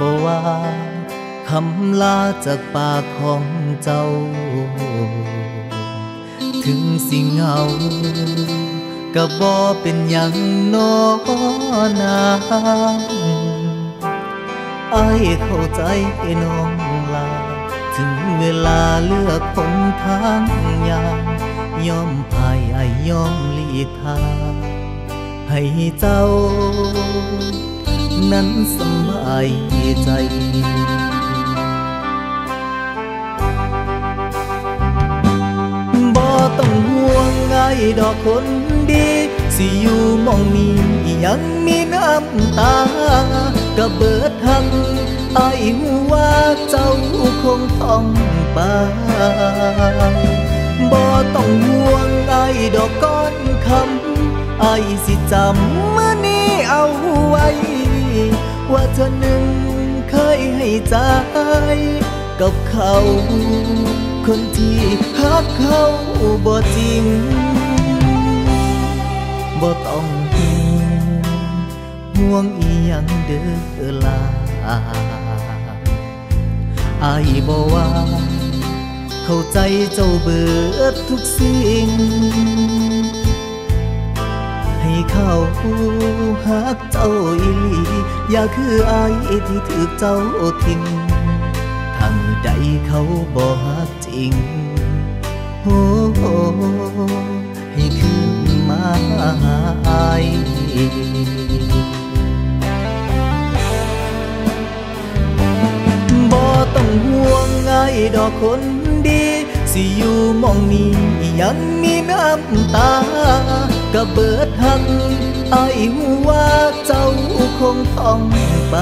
บว่าคำลาจากปากของเจ้า ถึงสิงเหงาก็บ่เป็นอย่างนอนางไอ้เข้าใจน้องลา ถึงเวลาเลือกคนทางยางยอมพายไอยอมลีทางให้เจ้า นั้นสบายใจบ่ต้องห่วงไงดอกคนดี สิอยู่มองนี้ยังมีน้ำตาก็เบิดทังไอ้หัว่าเจ้าคงต้องไปบ่ต้องห่วงไอ้ดอกก้อนคำไอ้สิจำเมื่อนี้เอาไว้ ว่าเธอหนึ่งเคยให้ใจ กับเขา คนที่ฮักเขาบ่จริงบ่ต้องห่วงอีหยังเด้อลาอายบ่ว่า เข้าใจเจ้าเบิดทุกสิ่ง เขาหักเจ้าอีหลีอย่าคืออายที่ถือเจ้าทิ้งทางใดเขาบ่หักจริงโอ้ให้คืนมาหาอายบ่ต้องห่วงไงดอกคนดีสิอยู่มองนี้ยังมีน้ำตาก็เบิ ดหักไอ้หัว่าเจ้าคงต้องไป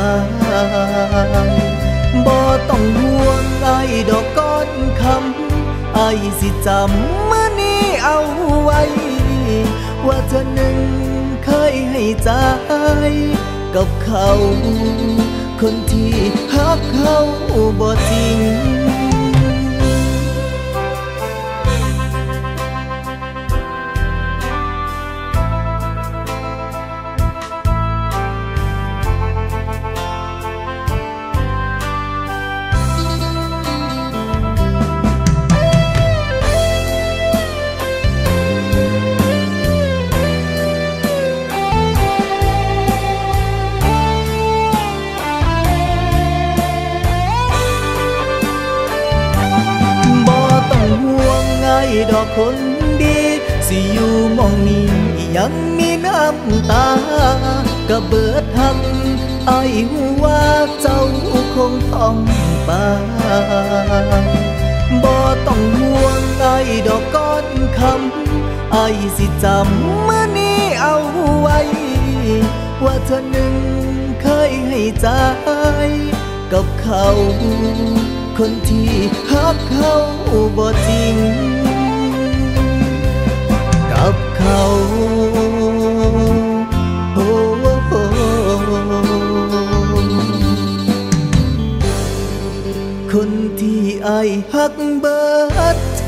บ่ต้องห่วงไอ้ดอกก้อนคำไอ้สิจำเมื่อนี้เอาไว้ ว่าเธอหนึ่งเคยให้ใจกับเขา คนที่ฮักเขาบ่จริง ดอกคนดี สิอยู่มองนี้ยังมีน้ำตาก็เบิดหักไอ้หัว่าเจ้าคงต้องไปบ่ต้องห่วงไอ้ดอกก้อนคำไอ้สิจำเมื่อนี้เอาไว้ ว่าเธอหนึ่งเคยให้ใจ กับเขา คนที่ฮักเขาบ่จริ เขาคนที่ไอหักเบิดใจ